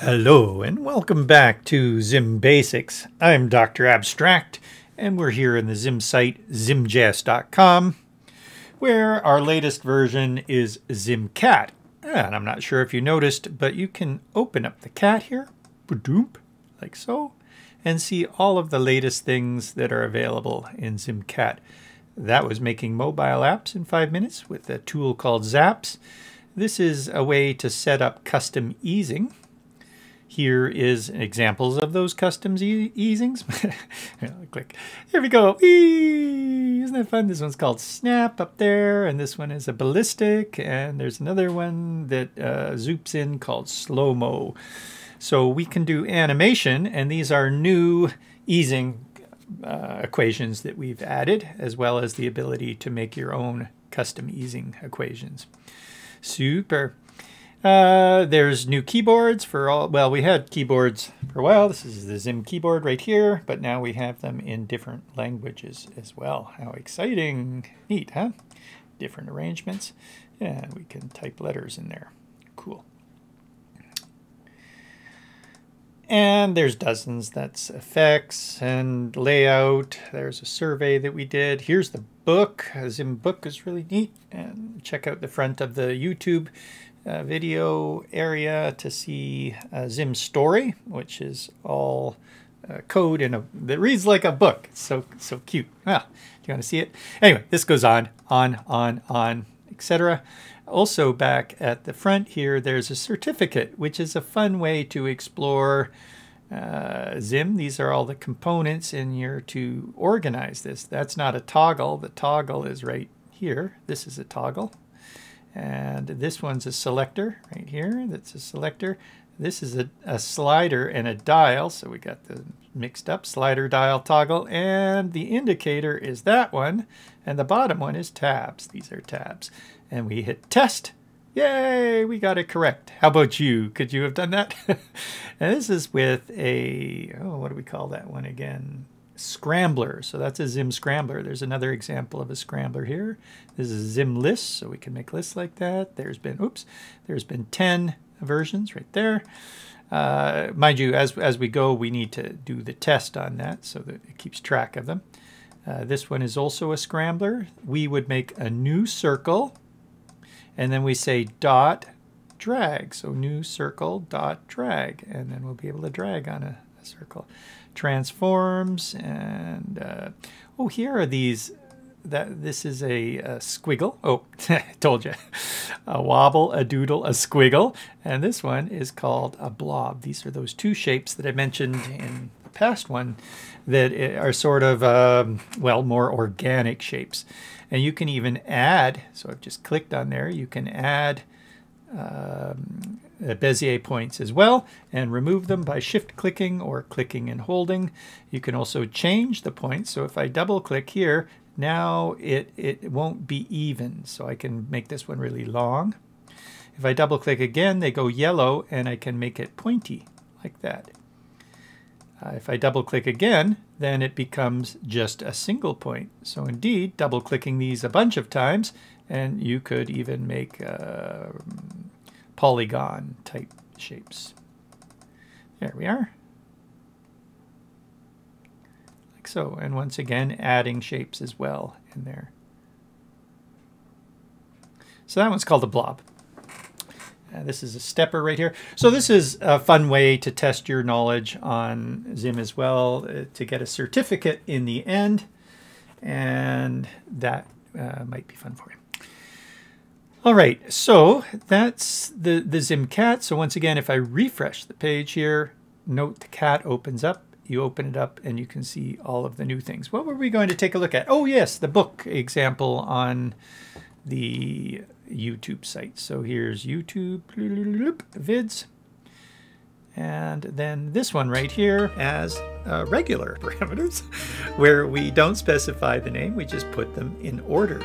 Hello and welcome back to Zim Basics. I'm Dr. Abstract and we're here in the Zim site zimjs.com where our latest version is ZimCat. And I'm not sure if you noticed, but you can open up the cat here, like so, and see all of the latest things that are available in ZimCat. That was making mobile apps in five minutes with a tool called Zapps. This is a way to set up custom easing here is examples of those customs e easings. Click. Here we go. Whee! Isn't that fun? This one's called Snap up there, and this one is a ballistic, and there's another one that uh, zoops in called Slow Mo. So we can do animation, and these are new easing uh, equations that we've added, as well as the ability to make your own custom easing equations. Super. Uh, there's new keyboards for all, well, we had keyboards for a while. This is the Zim keyboard right here, but now we have them in different languages as well. How exciting. Neat, huh? Different arrangements. Yeah, we can type letters in there. Cool. And there's dozens. That's effects and layout. There's a survey that we did. Here's the book. Zim book is really neat. And check out the front of the YouTube uh, video area to see uh, Zim story, which is all uh, code in a that reads like a book. It's so so cute. Ah, do you want to see it? Anyway, this goes on, on, on, on, etc. Also back at the front here, there's a certificate, which is a fun way to explore uh, Zim. These are all the components in here to organize this. That's not a toggle. The toggle is right here. This is a toggle. And this one's a selector right here. That's a selector. This is a, a slider and a dial. So we got the mixed up slider dial toggle. And the indicator is that one. And the bottom one is tabs. These are tabs. And we hit test. Yay, we got it correct. How about you? Could you have done that? and this is with a, oh, what do we call that one again? Scrambler. So that's a Zim scrambler. There's another example of a scrambler here. This is Zim list, so we can make lists like that. There's been, oops, there's been 10 versions right there. Uh, mind you, as, as we go, we need to do the test on that so that it keeps track of them. Uh, this one is also a scrambler. We would make a new circle, and then we say dot drag. So new circle dot drag, and then we'll be able to drag on a, a circle transforms and uh, oh here are these that this is a, a squiggle. Oh told you a wobble a doodle a squiggle. And this one is called a blob. These are those two shapes that I mentioned in the past one that are sort of um, well more organic shapes. And you can even add so I've just clicked on there you can add um, Bezier points as well and remove them by shift clicking or clicking and holding. You can also change the points. So if I double click here, now it, it won't be even. So I can make this one really long. If I double click again, they go yellow and I can make it pointy like that. Uh, if I double click again, then it becomes just a single point. So indeed, double clicking these a bunch of times, and you could even make uh, polygon type shapes. There we are. Like so. And once again, adding shapes as well in there. So that one's called a blob. Uh, this is a stepper right here. So this is a fun way to test your knowledge on Zim as well, uh, to get a certificate in the end. And that uh, might be fun for you. All right, so that's the, the ZimCat. So once again, if I refresh the page here, note the cat opens up. You open it up and you can see all of the new things. What were we going to take a look at? Oh yes, the book example on the YouTube site. So here's YouTube vids. And then this one right here as uh, regular parameters, where we don't specify the name, we just put them in order.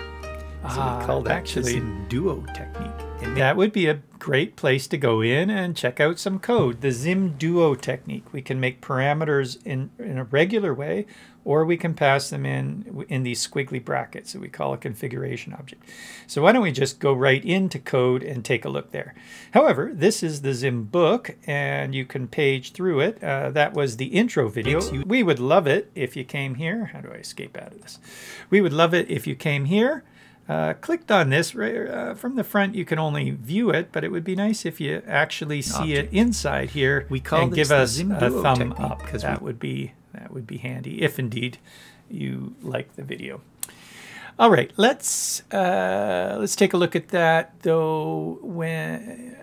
So ah, we call that actually duo technique. That would be a great place to go in and check out some code. The Zim Duo technique. We can make parameters in, in a regular way, or we can pass them in in these squiggly brackets that we call a configuration object. So why don't we just go right into code and take a look there. However, this is the Zim book, and you can page through it. Uh, that was the intro video. We would love it if you came here. How do I escape out of this? We would love it if you came here uh, clicked on this uh, from the front you can only view it but it would be nice if you actually see Object. it inside here we call and give us a thumb up. because that we... would be that would be handy if indeed you like the video. All right let's uh, let's take a look at that though when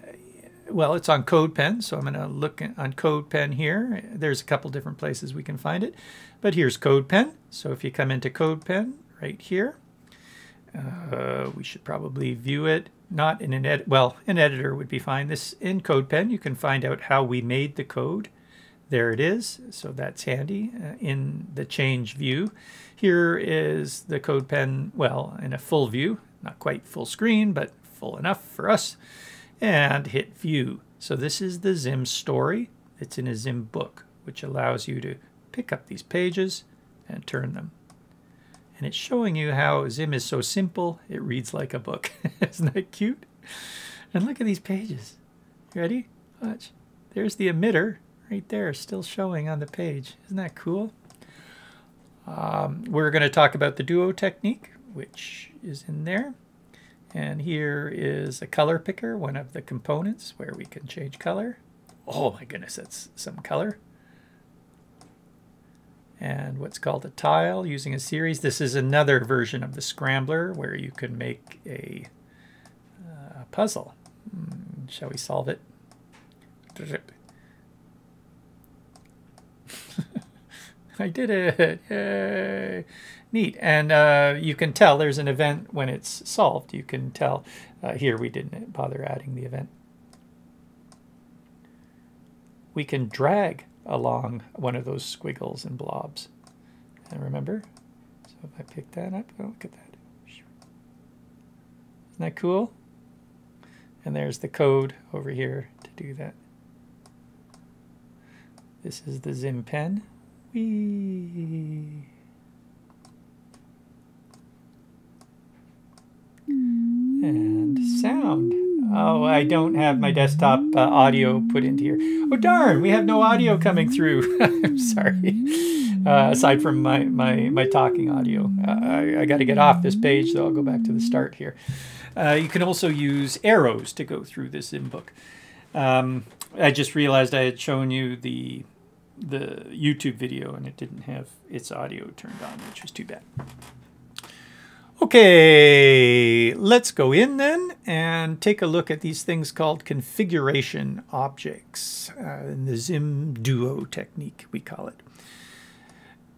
well it's on CodePen so I'm going to look on CodePen here. There's a couple different places we can find it but here's CodePen so if you come into CodePen right here uh, we should probably view it not in an edit. Well, an editor would be fine. This in CodePen, you can find out how we made the code. There it is. So that's handy uh, in the change view. Here is the CodePen, well, in a full view, not quite full screen, but full enough for us. And hit view. So this is the Zim story. It's in a Zim book, which allows you to pick up these pages and turn them and it's showing you how Zim is so simple, it reads like a book. Isn't that cute? And look at these pages. ready? Watch. There's the emitter right there, still showing on the page. Isn't that cool? Um, we're going to talk about the duo technique, which is in there. And here is a color picker, one of the components where we can change color. Oh my goodness, that's some color and what's called a tile using a series. This is another version of the scrambler where you can make a uh, puzzle. Hmm, shall we solve it? I did it! Yay! Neat. And uh, you can tell there's an event when it's solved. You can tell. Uh, here we didn't bother adding the event. We can drag along one of those squiggles and blobs. And remember? So if I pick that up, oh, look at that. Isn't that cool? And there's the code over here to do that. This is the Zim pen. Whee! Hmm. And sound. Oh, I don't have my desktop uh, audio put into here. Oh, darn, we have no audio coming through. I'm sorry. Uh, aside from my, my, my talking audio. Uh, I, I got to get off this page, so I'll go back to the start here. Uh, you can also use arrows to go through this in book. Um, I just realized I had shown you the the YouTube video and it didn't have its audio turned on, which was too bad. Okay, let's go in then and take a look at these things called configuration objects uh, in the Zim Duo technique, we call it.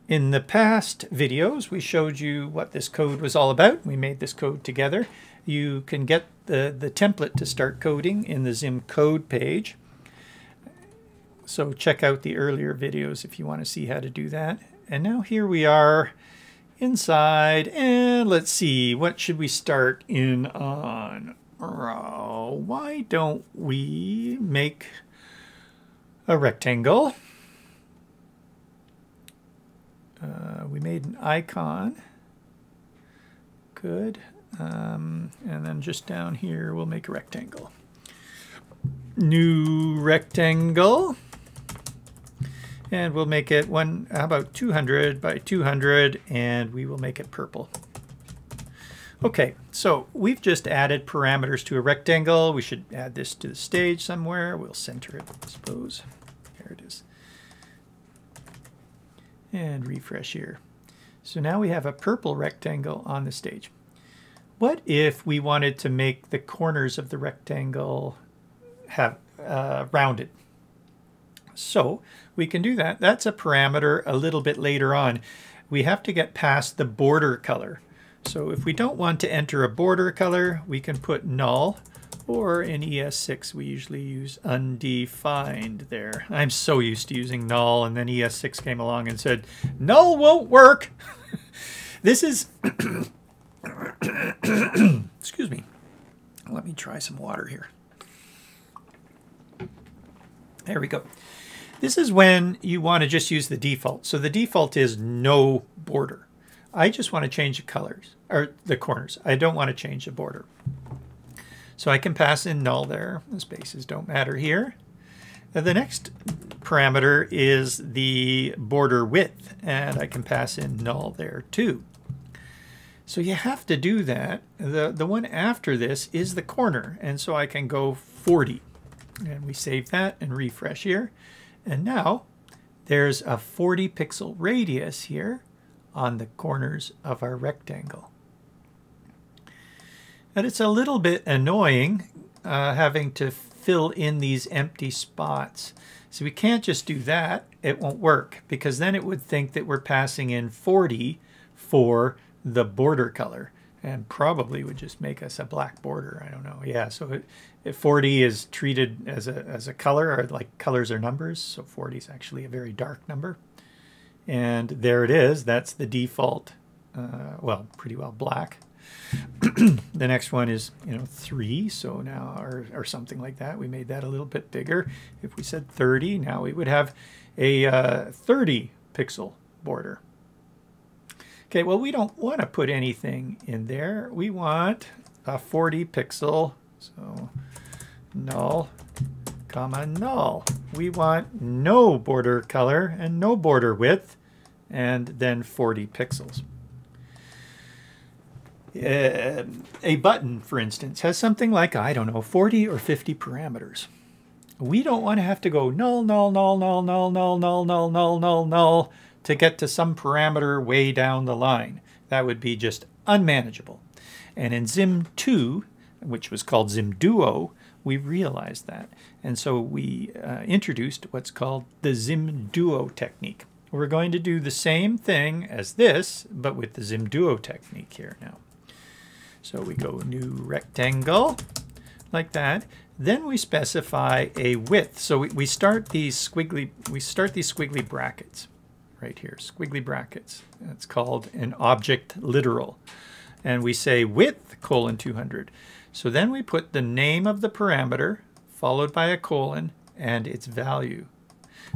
In the past videos, we showed you what this code was all about. We made this code together. You can get the, the template to start coding in the Zim code page. So check out the earlier videos if you want to see how to do that. And now here we are inside and let's see what should we start in on? Oh, why don't we make a rectangle? Uh, we made an icon. Good. Um, and then just down here we'll make a rectangle. New rectangle and we'll make it one, how about 200 by 200, and we will make it purple. Okay, so we've just added parameters to a rectangle. We should add this to the stage somewhere. We'll center it, I suppose. There it is. And refresh here. So now we have a purple rectangle on the stage. What if we wanted to make the corners of the rectangle have uh, rounded? So we can do that. That's a parameter a little bit later on. We have to get past the border color. So if we don't want to enter a border color, we can put null, or in ES6 we usually use undefined there. I'm so used to using null, and then ES6 came along and said, null won't work. this is, excuse me, Let me try some water here. There we go. This is when you want to just use the default. So the default is no border. I just want to change the colors, or the corners. I don't want to change the border. So I can pass in null there. The spaces don't matter here. the next parameter is the border width, and I can pass in null there too. So you have to do that. The, the one after this is the corner, and so I can go 40. And we save that and refresh here. And now there's a 40 pixel radius here on the corners of our rectangle. And it's a little bit annoying uh, having to fill in these empty spots. So we can't just do that. It won't work because then it would think that we're passing in 40 for the border color and probably would just make us a black border. I don't know. Yeah, so it, if 40 is treated as a, as a color, or like colors are numbers, so 40 is actually a very dark number. And there it is. That's the default, uh, well, pretty well black. the next one is, you know, 3, so now, or, or something like that. We made that a little bit bigger. If we said 30, now we would have a uh, 30 pixel border. Okay, well, we don't want to put anything in there. We want a 40 pixel, so null, comma, null. We want no border color and no border width, and then 40 pixels. Uh, a button, for instance, has something like, I don't know, 40 or 50 parameters. We don't want to have to go null, null, null, null, null, null, null, null, null, null, null, to get to some parameter way down the line. That would be just unmanageable. And in Zim 2, which was called Zim Duo, we realized that. And so we uh, introduced what's called the Zim Duo technique. We're going to do the same thing as this, but with the Zim Duo technique here now. So we go new rectangle, like that. Then we specify a width. So we, we start these squiggly we start these squiggly brackets right here, squiggly brackets. It's called an object literal. And we say width colon 200. So then we put the name of the parameter followed by a colon and its value.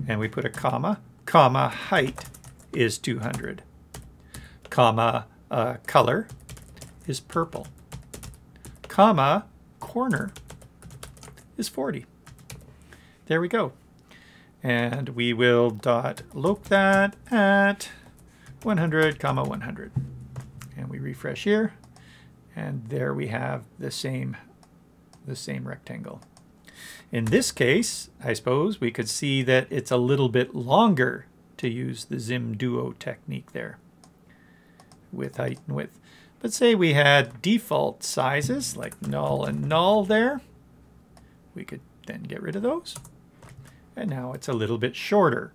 And we put a comma, comma, height is 200, comma, uh, color is purple, comma, corner is 40. There we go and we will dot loc that at 100 comma 100 and we refresh here. And there we have the same the same rectangle. In this case I suppose we could see that it's a little bit longer to use the Zim Duo technique there with height and width. But say we had default sizes like null and null there. We could then get rid of those and now it's a little bit shorter.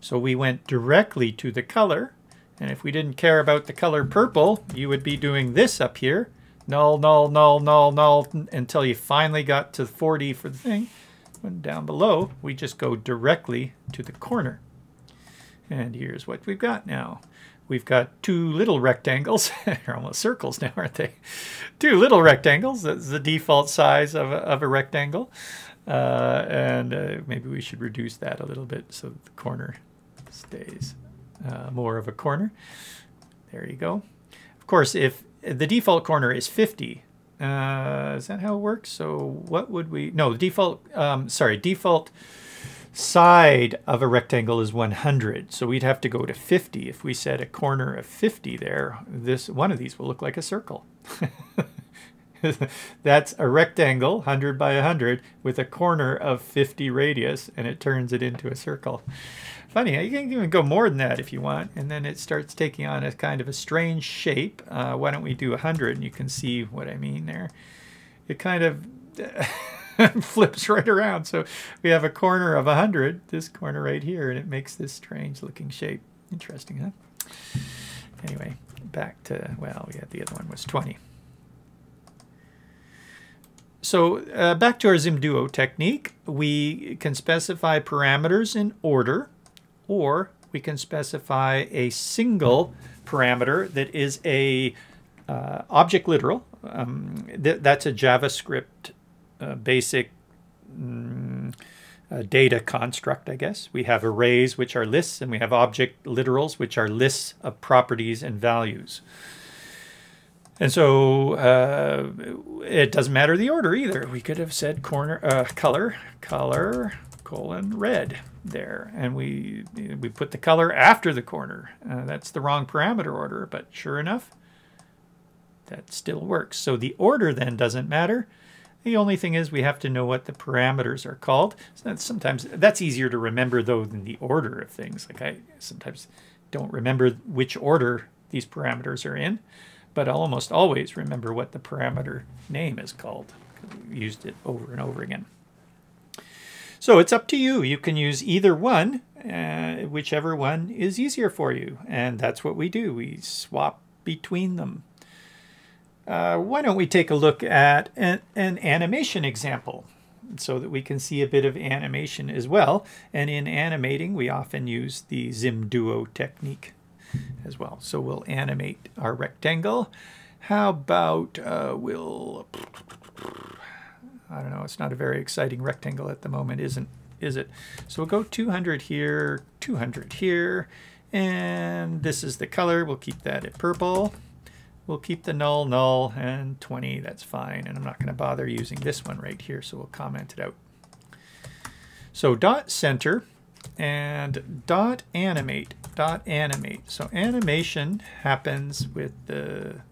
So we went directly to the color, and if we didn't care about the color purple, you would be doing this up here, null, null, null, null, null, until you finally got to 40 for the thing. And down below, we just go directly to the corner. And here's what we've got now. We've got two little rectangles. They're almost circles now, aren't they? Two little rectangles. That's the default size of a, of a rectangle. Uh, and uh, maybe we should reduce that a little bit so the corner stays uh, more of a corner. There you go. Of course, if the default corner is 50, uh, is that how it works? So what would we, no, the default, um, sorry, default side of a rectangle is 100. So we'd have to go to 50. If we set a corner of 50 there, this one of these will look like a circle. That's a rectangle, 100 by 100, with a corner of 50 radius, and it turns it into a circle. Funny, you can even go more than that if you want, and then it starts taking on a kind of a strange shape. Uh, why don't we do 100, and you can see what I mean there. It kind of flips right around. So we have a corner of 100, this corner right here, and it makes this strange looking shape. Interesting, huh? Anyway, back to, well, we had the other one was 20. So uh, back to our ZimDuo technique, we can specify parameters in order, or we can specify a single parameter that is a uh, object literal. Um, th that's a JavaScript uh, basic mm, uh, data construct, I guess. We have arrays, which are lists, and we have object literals, which are lists of properties and values. And so uh, it doesn't matter the order either. We could have said corner uh, color, color, colon, red there. And we, we put the color after the corner. Uh, that's the wrong parameter order, but sure enough, that still works. So the order then doesn't matter. The only thing is we have to know what the parameters are called. So that's sometimes that's easier to remember though than the order of things. Like I sometimes don't remember which order these parameters are in but I'll almost always remember what the parameter name is called. We used it over and over again. So it's up to you. You can use either one, uh, whichever one is easier for you. And that's what we do. We swap between them. Uh, why don't we take a look at an, an animation example so that we can see a bit of animation as well. And in animating, we often use the ZimDuo technique as well. So we'll animate our rectangle. How about uh, we'll, I don't know, it's not a very exciting rectangle at the moment, isn't, is it? So we'll go 200 here, 200 here, and this is the color. We'll keep that at purple. We'll keep the null null and 20, that's fine. And I'm not going to bother using this one right here, so we'll comment it out. So dot center and dot animate dot animate. So animation happens with the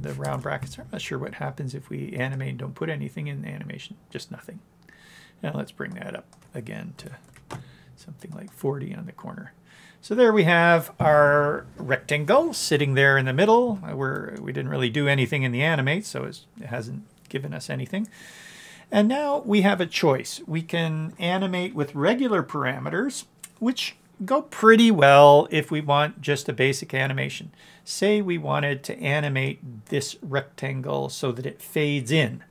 the round brackets. I'm not sure what happens if we animate and don't put anything in the animation, just nothing. And let's bring that up again to something like 40 on the corner. So there we have our rectangle sitting there in the middle. We're, we didn't really do anything in the animate, so it hasn't given us anything. And now we have a choice. We can animate with regular parameters, which go pretty well if we want just a basic animation. Say we wanted to animate this rectangle so that it fades in.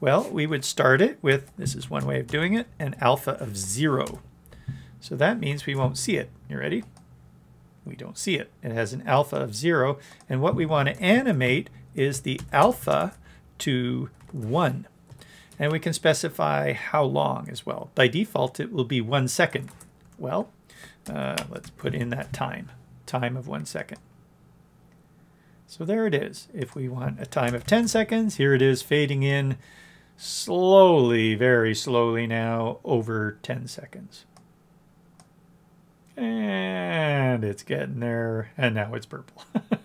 Well, we would start it with, this is one way of doing it, an alpha of zero. So that means we won't see it. You ready? We don't see it. It has an alpha of zero. And what we want to animate is the alpha to one. And we can specify how long as well. By default, it will be one second. Well, uh, let's put in that time, time of one second. So there it is. If we want a time of 10 seconds, here it is fading in slowly, very slowly now, over 10 seconds. And it's getting there, and now it's purple.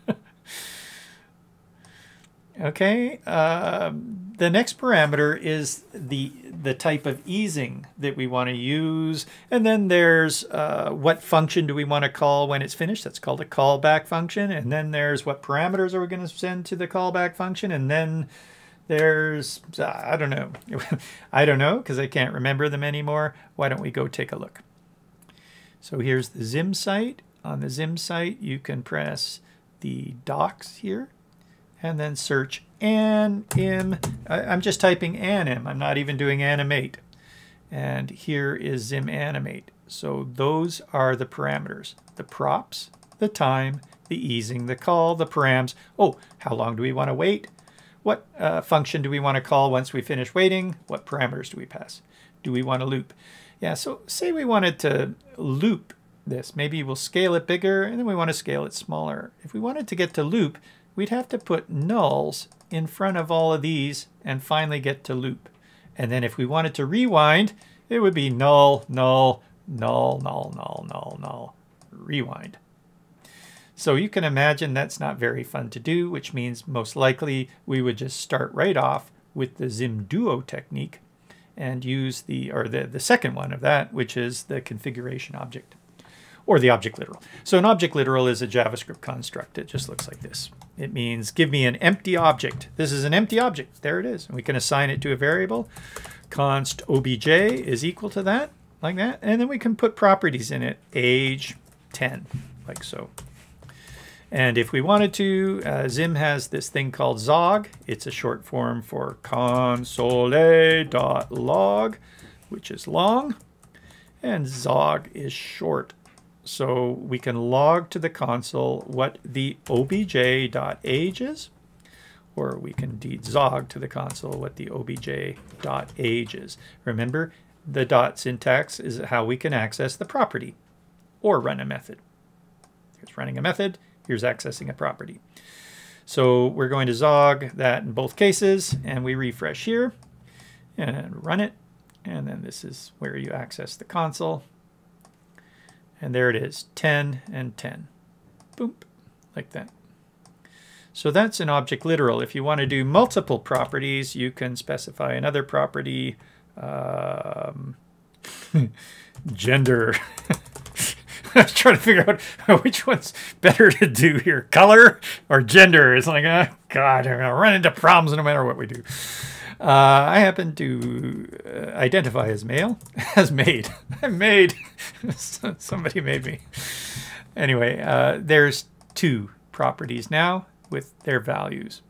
okay, um, the next parameter is the the type of easing that we want to use. And then there's uh, what function do we want to call when it's finished. That's called a callback function. And then there's what parameters are we going to send to the callback function. And then there's, uh, I don't know. I don't know because I can't remember them anymore. Why don't we go take a look? So here's the Zim site. On the Zim site, you can press the docs here and then search anim. I'm just typing anim. I'm not even doing animate. And here is zim animate. So those are the parameters. The props, the time, the easing, the call, the params. Oh, how long do we want to wait? What uh, function do we want to call once we finish waiting? What parameters do we pass? Do we want to loop? Yeah, so say we wanted to loop this. Maybe we'll scale it bigger and then we want to scale it smaller. If we wanted to get to loop, we'd have to put nulls in front of all of these and finally get to loop. And then if we wanted to rewind, it would be null, null, null, null, null, null, null, rewind. So you can imagine that's not very fun to do, which means most likely we would just start right off with the ZimDuo technique and use the, or the, the second one of that, which is the configuration object or the object literal. So an object literal is a JavaScript construct. It just looks like this. It means give me an empty object. This is an empty object. There it is. And we can assign it to a variable. const obj is equal to that, like that. And then we can put properties in it. Age 10, like so. And if we wanted to, uh, Zim has this thing called Zog. It's a short form for console.log, which is long. And Zog is short so we can log to the console what the obj.age is. or we can indeed zog to the console what the obj.age is. Remember, the dot syntax is how we can access the property or run a method. Here's running a method, here's accessing a property. So we're going to zog that in both cases, and we refresh here and run it. And then this is where you access the console. And there it is, 10 and 10. Boom, like that. So that's an object literal. If you want to do multiple properties, you can specify another property, um, gender. I was trying to figure out which one's better to do here, color or gender. It's like, oh, God, I'm going to run into problems no matter what we do. Uh, I happen to uh, identify as male, as made. I'm made. Somebody made me. Anyway, uh, there's two properties now with their values.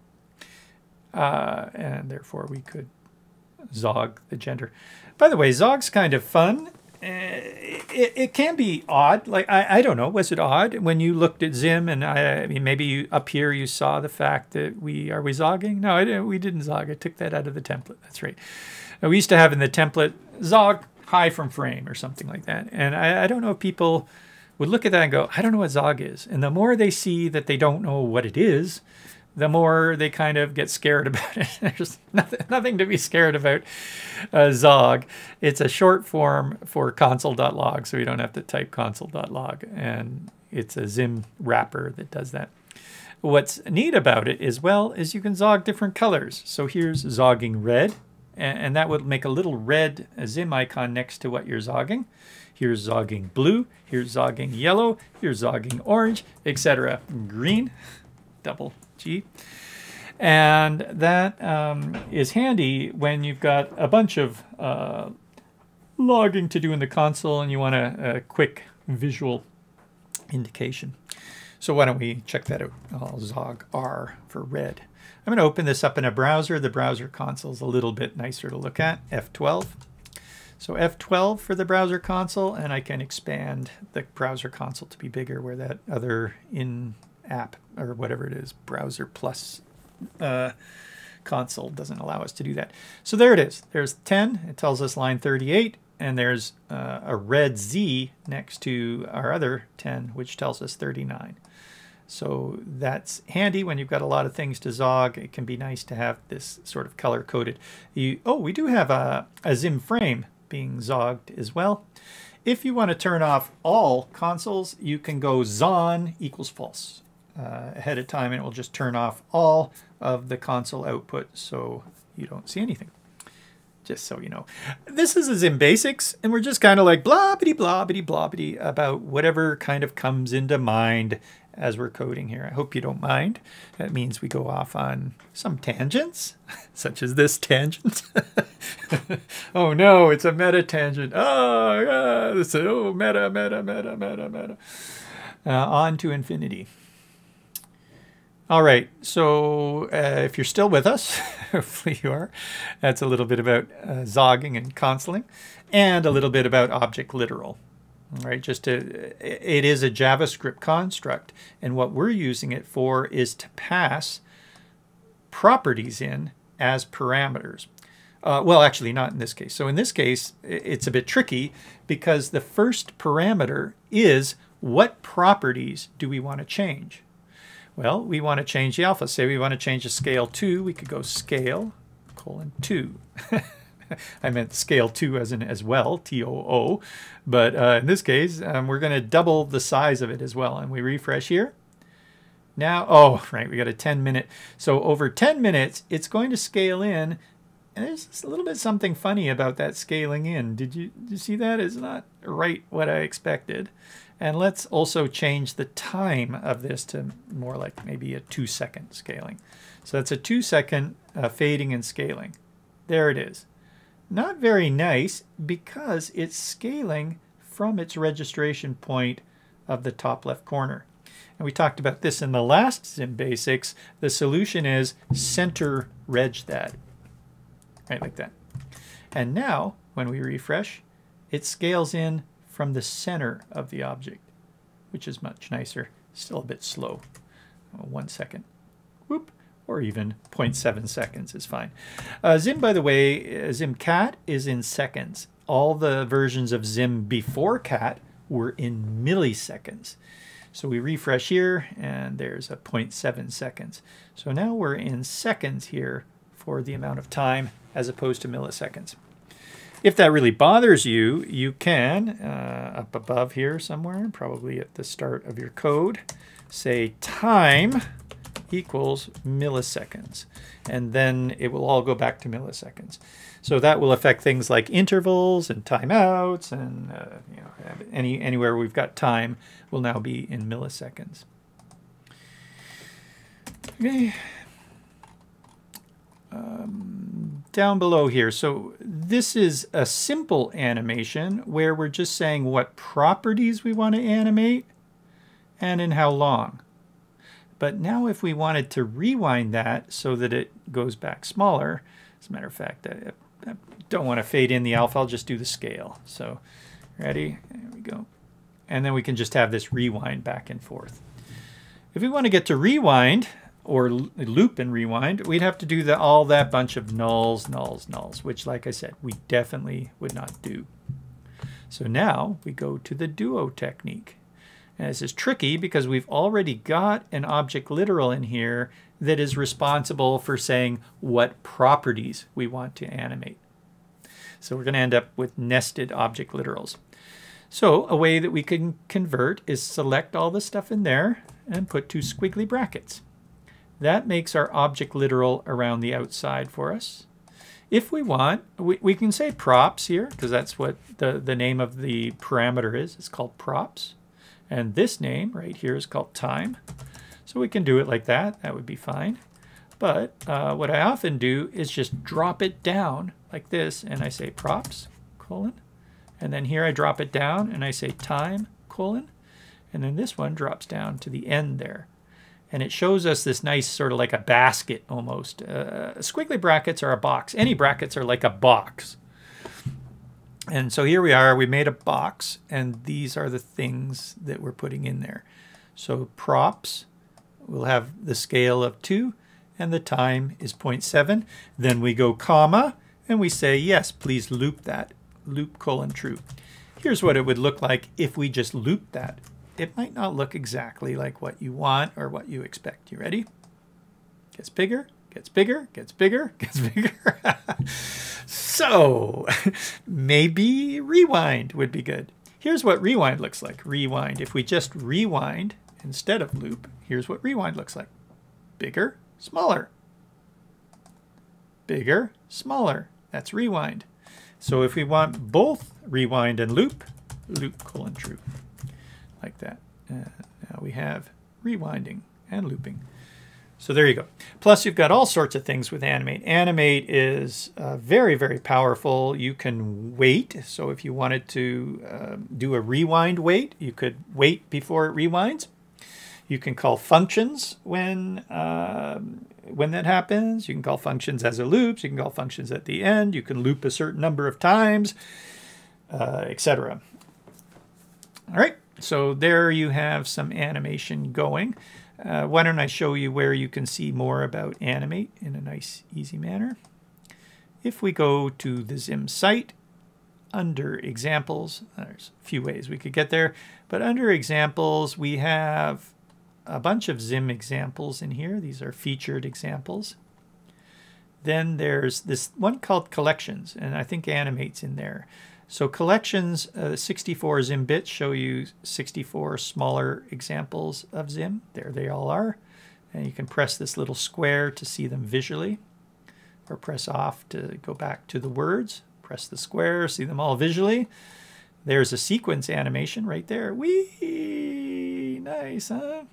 Uh, and therefore we could zog the gender. By the way, zog's kind of fun. Uh, it, it can be odd. Like, I, I don't know, was it odd when you looked at Zim and I, I mean, maybe you, up here you saw the fact that we, are we zogging? No, I didn't, we didn't zog. I took that out of the template. That's right. we used to have in the template zog high from frame or something like that. And I, I don't know if people would look at that and go, I don't know what Zog is. And the more they see that they don't know what it is, the more they kind of get scared about it. There's nothing, nothing to be scared about uh, Zog. It's a short form for console.log, so you don't have to type console.log. And it's a Zim wrapper that does that. What's neat about it as well is you can Zog different colors. So here's zogging red, and, that would make a little red Zim icon next to what you're zogging. Here's zogging blue, here's zogging yellow, here's zogging orange, etc. Green, double G. And that um, is handy when you've got a bunch of uh, logging to do in the console and you want a, a quick visual indication. So why don't we check that out? I'll zog R for red. I'm going to open this up in a browser. The browser console is a little bit nicer to look at. F12. So F12 for the browser console, and I can expand the browser console to be bigger where that other in-app or whatever it is, browser plus uh, console doesn't allow us to do that. So there it is. There's 10. It tells us line 38. And there's uh, a red Z next to our other 10, which tells us 39. So that's handy when you've got a lot of things to zog. It can be nice to have this sort of color coded. You, oh, we do have a, a Zim frame being zogged as well. If you want to turn off all consoles, you can go zon equals false uh, ahead of time and it will just turn off all of the console output so you don't see anything. Just so you know. This is Zim Basics and we're just kind of like blah blah blobbity blobbity blobbity about whatever kind of comes into mind as we're coding here. I hope you don't mind. That means we go off on some tangents, such as this tangent. oh no, it's a meta tangent. Oh, yeah, this is, oh, meta, meta, meta, meta, meta. Uh, on to infinity. All right, so uh, if you're still with us, hopefully you are, that's a little bit about uh, zogging and consoling, and a little bit about object literal right? Just to, it is a JavaScript construct, and what we're using it for is to pass properties in as parameters. Uh, well, actually, not in this case. So in this case, it's a bit tricky because the first parameter is what properties do we want to change? Well, we want to change the alpha. Say we want to change the scale 2, we could go scale colon 2. I meant scale 2 as in as well, T-O-O. But uh, in this case, um, we're going to double the size of it as well. And we refresh here. Now, oh, right, we got a 10 minute. So over 10 minutes, it's going to scale in. And there's a little bit something funny about that scaling in. Did you, did you see that? It's not right what I expected. And let's also change the time of this to more like maybe a two second scaling. So that's a two second uh, fading and scaling. There it is. Not very nice because it's scaling from its registration point of the top left corner. And we talked about this in the last Zim Basics. The solution is center reg that, right like that. And now, when we refresh, it scales in from the center of the object, which is much nicer. Still a bit slow. One second. Whoop. or even 0.7 seconds is fine. Uh, Zim, by the way, uh, Zim Cat is in seconds. All the versions of Zim before Cat were in milliseconds. So we refresh here, and there's a 0.7 seconds. So now we're in seconds here for the amount of time as opposed to milliseconds. If that really bothers you, you can, uh, up above here somewhere, probably at the start of your code, say time equals milliseconds. And then it will all go back to milliseconds. So that will affect things like intervals and timeouts and uh, you know, any anywhere we've got time will now be in milliseconds. Okay. Um, down below here. So this is a simple animation where we're just saying what properties we want to animate and in how long. But now if we wanted to rewind that so that it goes back smaller, as a matter of fact, I, I don't want to fade in the alpha, I'll just do the scale. So ready, there we go. And then we can just have this rewind back and forth. If we want to get to rewind, or loop and rewind, we'd have to do the, all that bunch of nulls, nulls, nulls, which like I said, we definitely would not do. So now we go to the duo technique. And this is tricky because we've already got an object literal in here that is responsible for saying what properties we want to animate. So we're going to end up with nested object literals. So a way that we can convert is select all the stuff in there and put two squiggly brackets. That makes our object literal around the outside for us. If we want, we, we can say props here because that's what the, the name of the parameter is. It's called props. And this name right here is called time. So we can do it like that. That would be fine. But uh, what I often do is just drop it down like this. And I say props, colon. And then here I drop it down and I say time, colon. And then this one drops down to the end there. And it shows us this nice sort of like a basket almost. Uh, squiggly brackets are a box. Any brackets are like a box. And so here we are, we made a box, and these are the things that we're putting in there. So props we'll have the scale of 2, and the time is 0.7. Then we go comma, and we say, yes, please loop that, loop colon true. Here's what it would look like if we just looped that. It might not look exactly like what you want or what you expect. You ready? Gets bigger, gets bigger, gets bigger, gets bigger. so maybe rewind would be good. Here's what rewind looks like. Rewind. If we just rewind instead of loop, here's what rewind looks like. Bigger, smaller. Bigger, smaller. That's rewind. So if we want both rewind and loop, loop colon true, like that. Uh, now we have rewinding and looping. So there you go. Plus, you've got all sorts of things with Animate. Animate is uh, very, very powerful. You can wait. So if you wanted to uh, do a rewind wait, you could wait before it rewinds. You can call functions when uh, when that happens. You can call functions as a loops. You can call functions at the end. You can loop a certain number of times, uh, etc. All right. So there you have some animation going. Uh, why don't I show you where you can see more about Animate in a nice, easy manner. If we go to the Zim site, under examples, there's a few ways we could get there, but under examples, we have a bunch of Zim examples in here. These are featured examples. Then there's this one called collections, and I think Animate's in there. So collections, uh, 64 Zim bits show you 64 smaller examples of Zim. There they all are. And you can press this little square to see them visually, or press off to go back to the words. Press the square, see them all visually. There's a sequence animation right there. Whee! Nice, huh?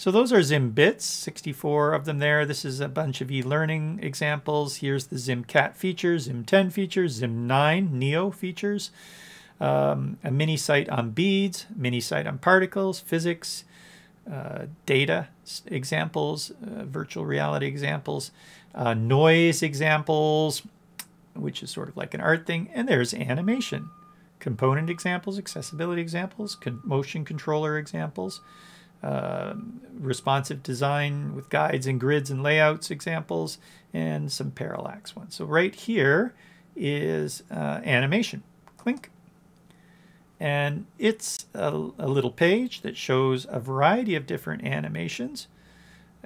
So those are Zim bits, 64 of them there. This is a bunch of e-learning examples. Here's the Zim cat features, Zim 10 features, Zim 9 Nio features, um, a mini site on beads, mini site on particles, physics, uh, data examples, uh, virtual reality examples, uh, noise examples, which is sort of like an art thing, and there's animation, component examples, accessibility examples, con motion controller examples, uh, responsive design with guides and grids and layouts examples, and some parallax ones. So right here is uh, animation. Clink. And it's a, a little page that shows a variety of different animations.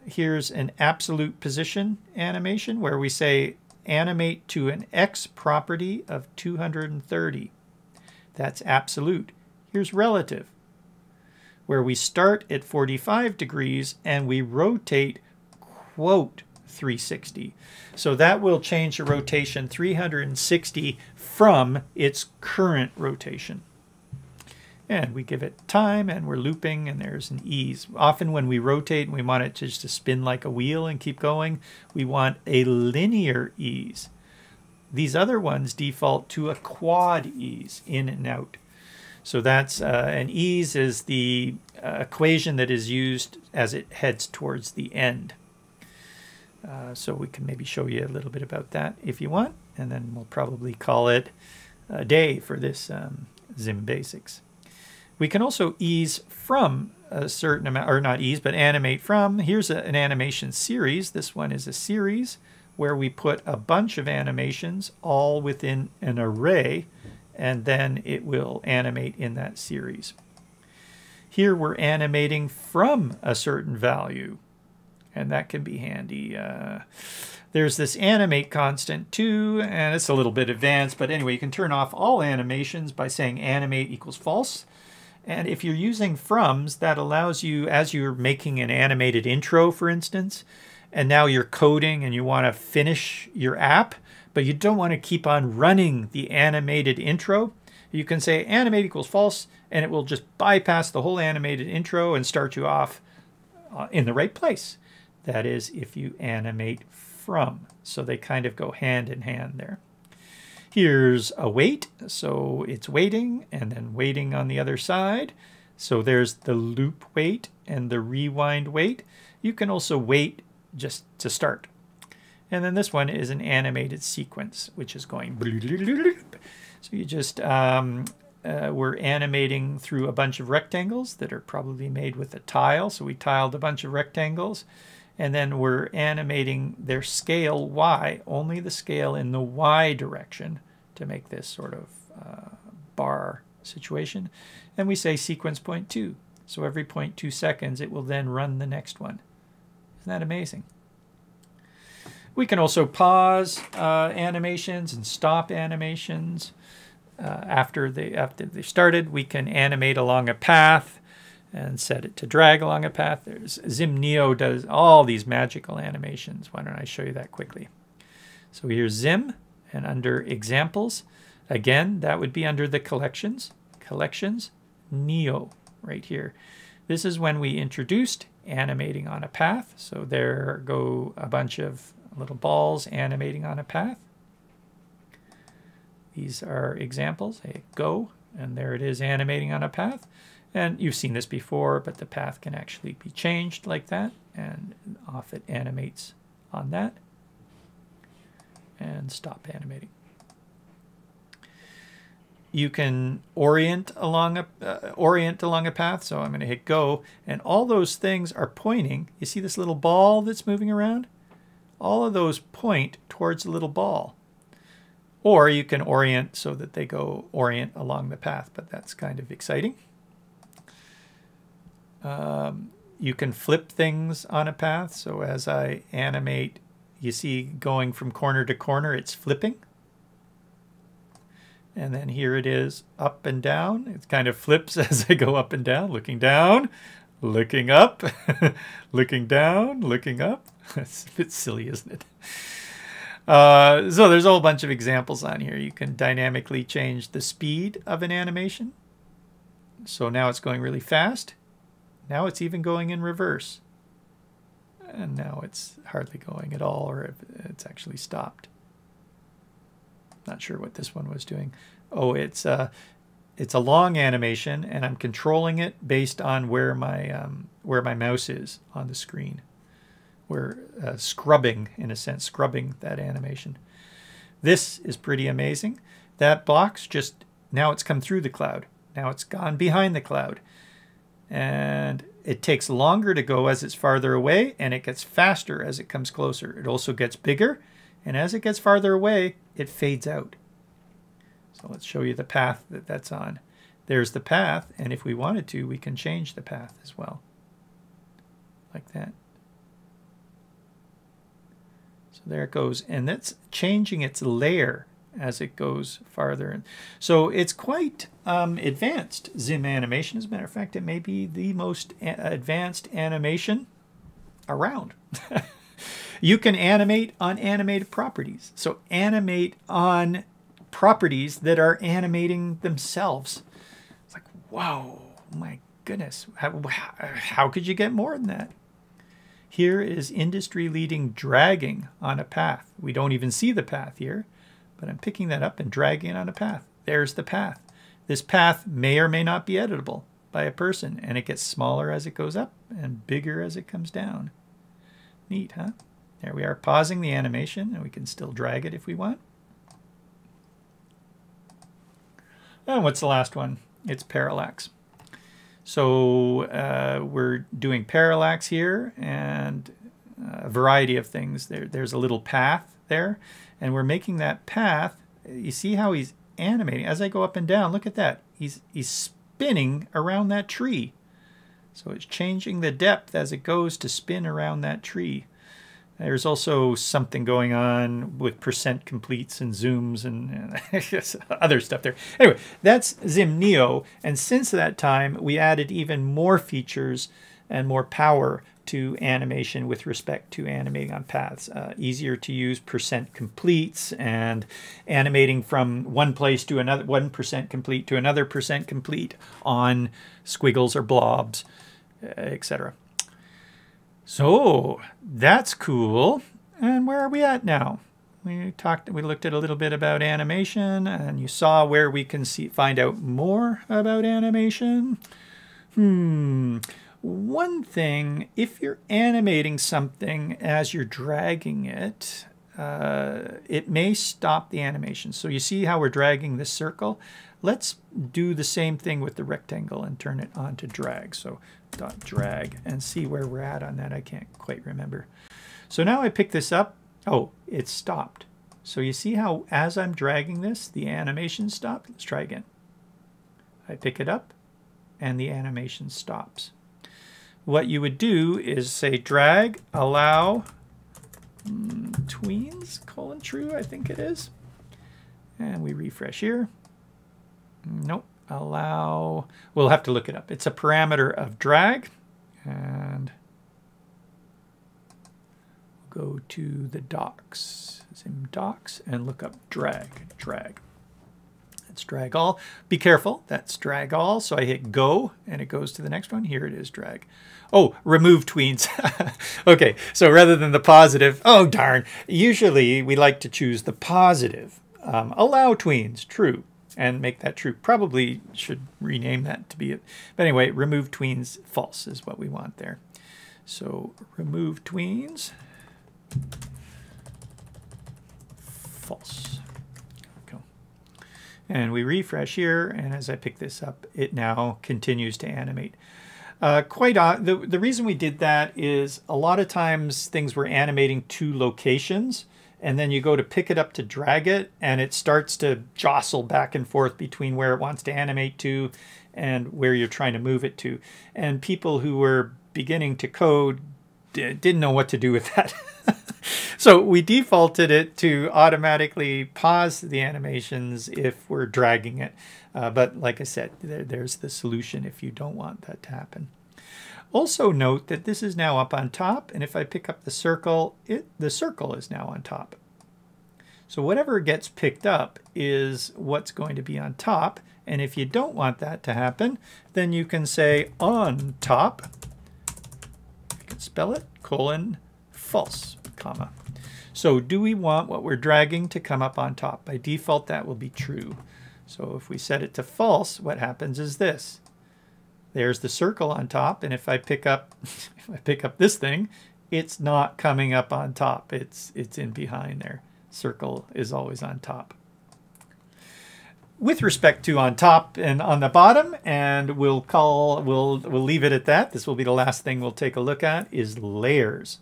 Here's an absolute position animation where we say animate to an X property of 230. That's absolute. Here's relative, where we start at 45 degrees and we rotate, quote, 360. So that will change the rotation 360 from its current rotation. And we give it time and we're looping and there's an ease. Often when we rotate and we want it to just to spin like a wheel and keep going, we want a linear ease. These other ones default to a quad ease, in and out. So that's uh, an ease is the uh, equation that is used as it heads towards the end. Uh, so we can maybe show you a little bit about that if you want, and then we'll probably call it a day for this um, Zim Basics. We can also ease from a certain amount, or not ease, but animate from. Here's a, an animation series. This one is a series where we put a bunch of animations all within an array, and then it will animate in that series. Here we're animating from a certain value, and that can be handy. Uh, there's this animate constant too, and it's a little bit advanced, but anyway, you can turn off all animations by saying animate equals false. And if you're using froms, that allows you, as you're making an animated intro, for instance, and now you're coding and you want to finish your app, but you don't want to keep on running the animated intro, you can say animate equals false, and it will just bypass the whole animated intro and start you off uh, in the right place. That is, if you animate from. So they kind of go hand in hand there. Here's a wait, so it's waiting and then waiting on the other side. So there's the loop wait and the rewind wait. You can also wait just to start. And then this one is an animated sequence, which is going. So you just, um, uh, we're animating through a bunch of rectangles that are probably made with a tile. So we tiled a bunch of rectangles and then we're animating their scale y, only the scale in the y direction to make this sort of uh, bar situation. And we say sequence point two. So every 0.2 seconds, it will then run the next one. Isn't that amazing? We can also pause uh, animations and stop animations. Uh, after they after they started, we can animate along a path and set it to drag along a path. There's Zim Nio does all these magical animations. Why don't I show you that quickly? So here's Zim, and under examples, again, that would be under the collections, collections, Nio, right here. This is when we introduced animating on a path. So there go a bunch of little balls animating on a path. These are examples. I go, and there it is animating on a path. And you've seen this before, but the path can actually be changed like that, and off it animates on that, and stop animating. You can orient along a uh, orient along a path. So I'm going to hit go, and all those things are pointing. You see this little ball that's moving around? All of those point towards the little ball. Or you can orient so that they go orient along the path, but that's kind of exciting. Um, you can flip things on a path. So as I animate, you see going from corner to corner, it's flipping. And then here it is up and down. It kind of flips as I go up and down, looking down, looking up, looking down, looking up. It's a bit silly, isn't it? Uh, so there's a whole bunch of examples on here. You can dynamically change the speed of an animation. So now it's going really fast. Now it's even going in reverse. And now it's hardly going at all, or it's actually stopped. Not sure what this one was doing. Oh, it's uh, it's a long animation, and I'm controlling it based on where my um, where my mouse is on the screen. We're uh, scrubbing, in a sense, scrubbing that animation. This is pretty amazing. That box just now it's come through the cloud. Now it's gone behind the cloud And it takes longer to go as it's farther away, and it gets faster as it comes closer. It also gets bigger, and as it gets farther away, it fades out. So let's show you the path that that's on. There's the path, and if we wanted to, we can change the path as well, like that. So there it goes, and that's changing its layer as it goes farther. And so it's quite um, advanced Zim animation. As a matter of fact, it may be the most advanced animation around. you can animate on animated properties. So animate on properties that are animating themselves. It's like, whoa, my goodness. How, how could you get more than that? Here is industry-leading dragging on a path. We don't even see the path here but I'm picking that up and dragging it on a path. There's the path. This path may or may not be editable by a person, and it gets smaller as it goes up and bigger as it comes down. Neat, huh? There we are, pausing the animation, and we can still drag it if we want. And what's the last one? It's parallax. So uh, we're doing parallax here and a variety of things. There, there's a little path there and we're making that path. You see how he's animating as I go up and down. Look at that. He's, he's spinning around that tree. So it's changing the depth as it goes to spin around that tree. There's also something going on with percent completes and zooms and, and other stuff there. Anyway, that's ZimNio. And since that time, we added even more features and more power to animation with respect to animating on paths. Uh, easier to use percent completes and animating from one place to another, one percent complete to another percent complete on squiggles or blobs, etc. So that's cool. And where are we at now? We talked, we looked at a little bit about animation and you saw where we can see, find out more about animation. Hmm. One thing, if you're animating something as you're dragging it, uh, it may stop the animation. So you see how we're dragging this circle? Let's do the same thing with the rectangle and turn it on to drag. So dot drag and see where we're at on that. I can't quite remember. So now I pick this up. Oh, it stopped. So you see how as I'm dragging this, the animation stopped? Let's try again. I pick it up and the animation stops what you would do is say drag, allow, mm, tweens, colon true, I think it is. And we refresh here. Nope, allow, we'll have to look it up. It's a parameter of drag. And go to the docs, Zim docs, and look up drag, drag. That's drag all. Be careful, that's drag all. So I hit go and it goes to the next one. Here it is, drag. Oh, remove tweens. okay, so rather than the positive, oh darn, usually we like to choose the positive. Um, allow tweens, true, and make that true. Probably should rename that to be it. But anyway, remove tweens, false is what we want there. So remove tweens, false. Go. And we refresh here, and as I pick this up, it now continues to animate. Uh, quite odd. The, the reason we did that is a lot of times things were animating two locations and then you go to pick it up to drag it and it starts to jostle back and forth between where it wants to animate to and where you're trying to move it to. And people who were beginning to code didn't know what to do with that. so we defaulted it to automatically pause the animations if we're dragging it. Uh, but like I said, there, there's the solution if you don't want that to happen. Also note that this is now up on top, and if I pick up the circle, it, the circle is now on top. So whatever gets picked up is what's going to be on top, and if you don't want that to happen, then you can say on top, you can spell it, colon, false, comma. So do we want what we're dragging to come up on top? By default, that will be true. So if we set it to false, what happens is this. There's the circle on top, and if I pick up if I pick up this thing, it's not coming up on top. It's it's in behind there. Circle is always on top. with respect to on top and on the bottom, and we'll call we'll we'll leave it at that. This will be the last thing we'll take a look at is layers.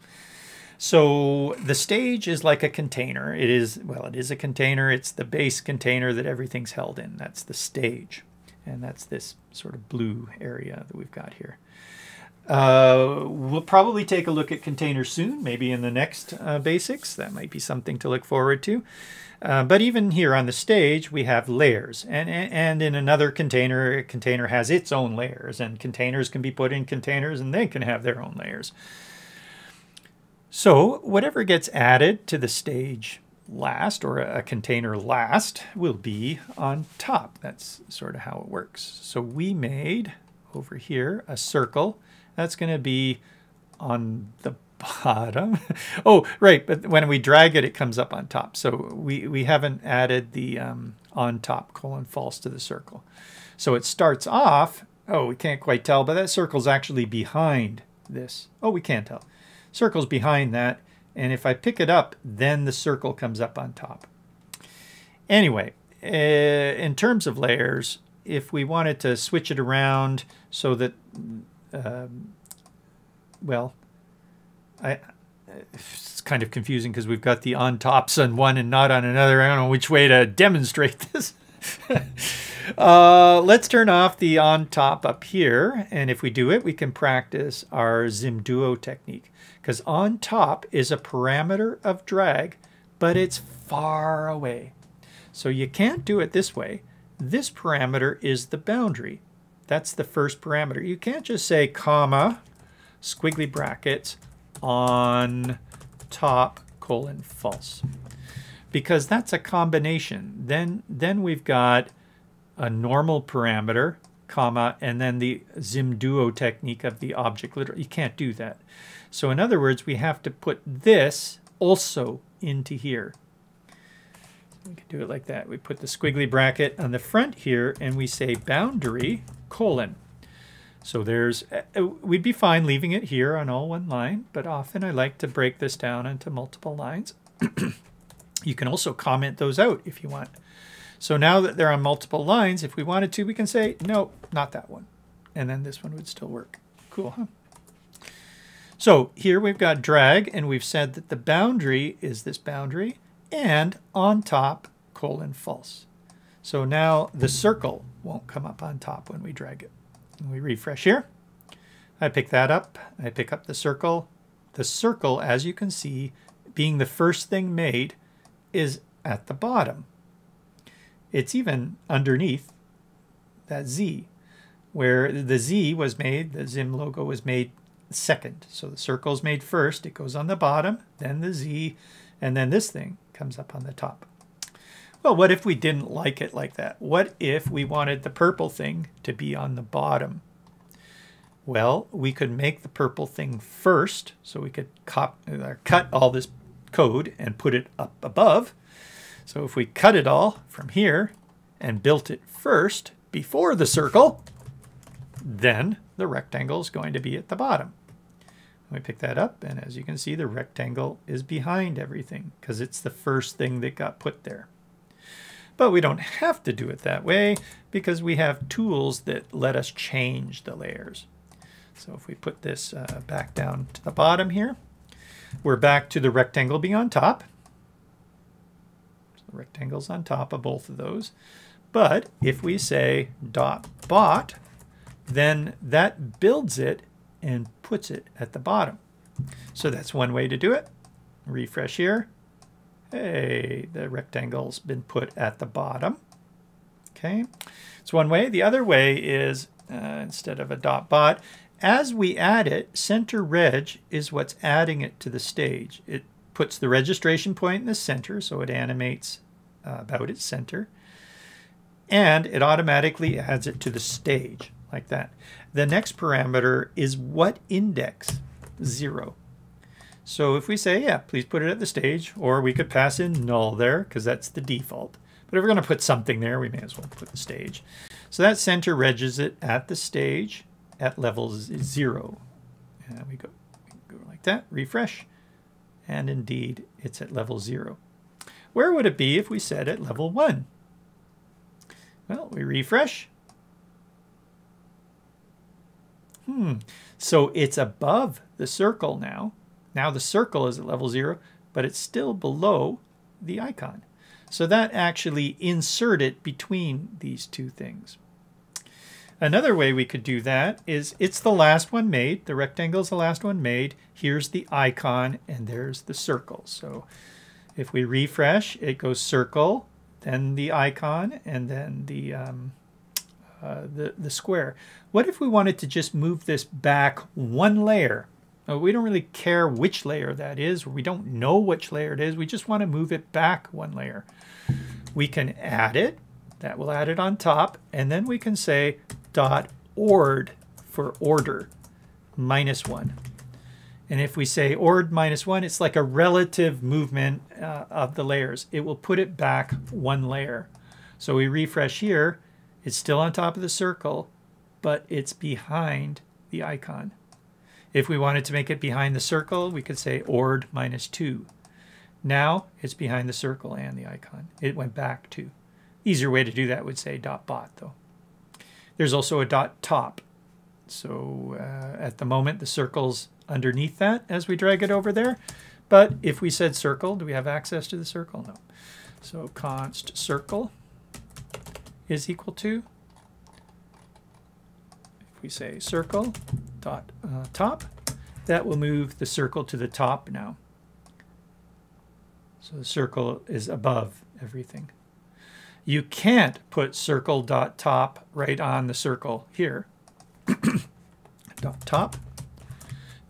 So the stage is like a container. It is well, it is a container. It's the base container that everything's held in. That's the stage, and that's this sort of blue area that we've got here. Uh, we'll probably take a look at containers soon, maybe in the next uh, basics. That might be something to look forward to. Uh, but even here on the stage, we have layers. And, and in another container, a container has its own layers. And containers can be put in containers and they can have their own layers. So whatever gets added to the stage last, or a container last, will be on top. That's sort of how it works. So we made, over here, a circle that's going to be on the bottom. oh, right, but when we drag it, it comes up on top. So we, we haven't added the um, on top colon false to the circle. So it starts off, oh, we can't quite tell, but that circle's actually behind this. Oh, we can't tell. Circle's behind that, and if I pick it up, then the circle comes up on top. Anyway, uh, in terms of layers, if we wanted to switch it around so that um, well, I, it's kind of confusing because we've got the on tops on one and not on another. I don't know which way to demonstrate this. Uh, let's turn off the on top up here. And if we do it, we can practice our Zimduo technique. Because on top is a parameter of drag, but it's far away. So you can't do it this way. This parameter is the boundary. That's the first parameter. You can't just say comma, squiggly brackets, on top colon false because that's a combination. Then, then we've got a normal parameter, comma, and then the Zimduo technique of the object literal. You can't do that. So in other words, we have to put this also into here. We can do it like that. We put the squiggly bracket on the front here and we say boundary colon. So there's, uh, uh, we'd be fine leaving it here on all one line, but often I like to break this down into multiple lines. you can also comment those out if you want. So now that they're on multiple lines, if we wanted to, we can say, no, not that one. And then this one would still work. Cool, huh? So here we've got drag, and we've said that the boundary is this boundary, and on top, colon false. So now the circle won't come up on top when we drag it. And we refresh here. I pick that up. I pick up the circle. The circle, as you can see, being the first thing made, is at the bottom. It's even underneath that Z, where the Z was made, the Zim logo was made second. So the circle's made first, it goes on the bottom, then the Z, and then this thing comes up on the top. Well, what if we didn't like it like that? What if we wanted the purple thing to be on the bottom? Well, we could make the purple thing first, so we could cop, uh, cut all this code and put it up above. So if we cut it all from here and built it first before the circle, then the rectangle is going to be at the bottom. We pick that up, and as you can see, the rectangle is behind everything because it's the first thing that got put there. But we don't have to do it that way because we have tools that let us change the layers. So if we put this uh, back down to the bottom here, we're back to the rectangle being on top. Rectangle's on top of both of those. But if we say dot bot, then that builds it and puts it at the bottom. So that's one way to do it. Refresh here. Hey, the rectangle's been put at the bottom. Okay, it's one way. The other way is uh, instead of a dot bot, as we add it, center reg is what's adding it to the stage. It puts the registration point in the center, so it animates uh, about its center. And it automatically adds it to the stage, like that. The next parameter is what index? Zero. So if we say, yeah, please put it at the stage, or we could pass in null there because that's the default. But if we're going to put something there, we may as well put the stage. So that center regs it at the stage at level zero. And we go, we go like that, refresh, and indeed it's at level zero. Where would it be if we said at level one? Well, we refresh. Hmm. So it's above the circle now. Now the circle is at level zero, but it's still below the icon. So that actually inserted between these two things. Another way we could do that is it's the last one made. The rectangle is the last one made. Here's the icon and there's the circle. So if we refresh, it goes circle, then the icon, and then the, um, uh, the, the square. What if we wanted to just move this back one layer? Uh, we don't really care which layer that is. We don't know which layer it is. We just want to move it back one layer. We can add it. That will add it on top. And then we can say dot ord for order minus one. And if we say ord minus one, it's like a relative movement uh, of the layers. It will put it back one layer. So we refresh here. It's still on top of the circle, but it's behind the icon. If we wanted to make it behind the circle, we could say ord minus 2. Now it's behind the circle and the icon. It went back 2. Easier way to do that would say dot bot, though. There's also a dot top. So uh, at the moment, the circle's underneath that as we drag it over there. But if we said circle, do we have access to the circle? No. So const circle is equal to if we say circle dot uh, top, that will move the circle to the top now. So the circle is above everything. You can't put circle dot top right on the circle here. dot top.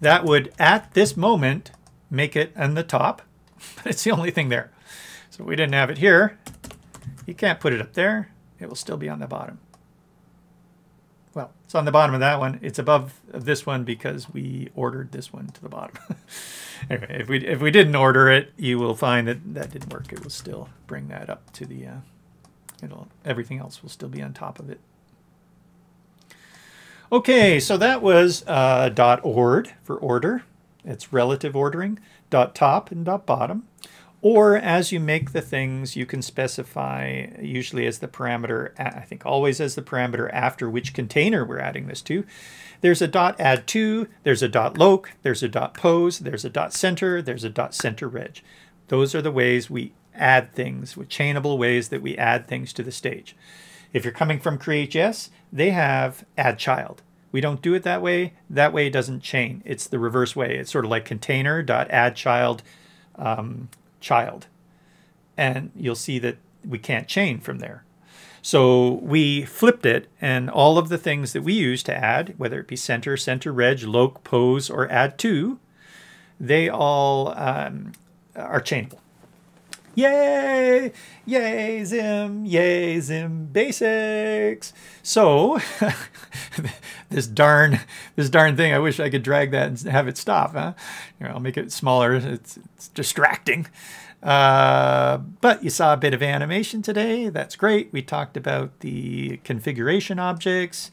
That would, at this moment, make it on the top, but it's the only thing there. So we didn't have it here. You can't put it up there. It will still be on the bottom well, it's on the bottom of that one. It's above this one because we ordered this one to the bottom. anyway, if we if we didn't order it, you will find that that didn't work. It will still bring that up to the, uh, it'll everything else will still be on top of it. Okay, so that was uh, dot ord for order. It's relative ordering. Dot top and dot bottom. Or as you make the things, you can specify usually as the parameter, I think always as the parameter after which container we're adding this to. There's a dot add to, there's a dot loc, there's a dot pose, there's a dot center, there's a dot center reg. Those are the ways we add things, with chainable ways that we add things to the stage. If you're coming from CreateJS, they have add child. We don't do it that way. That way doesn't chain. It's the reverse way. It's sort of like container dot add child um, child. And you'll see that we can't chain from there. So we flipped it, and all of the things that we use to add, whether it be center, center reg, loc, pose, or add to, they all um, are chainable. Yay! Yay, Zim! Yay, Zim Basics! So, this darn this darn thing, I wish I could drag that and have it stop. Huh? Here, I'll make it smaller. It's, it's distracting. Uh, but you saw a bit of animation today. That's great. We talked about the configuration objects.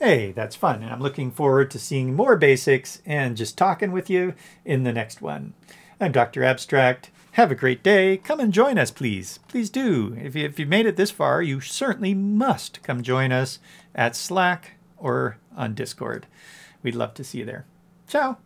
Hey, that's fun. And I'm looking forward to seeing more basics and just talking with you in the next one. I'm Dr. Abstract. Have a great day. Come and join us, please. Please do. If, you, if you've made it this far, you certainly must come join us at Slack or on Discord. We'd love to see you there. Ciao.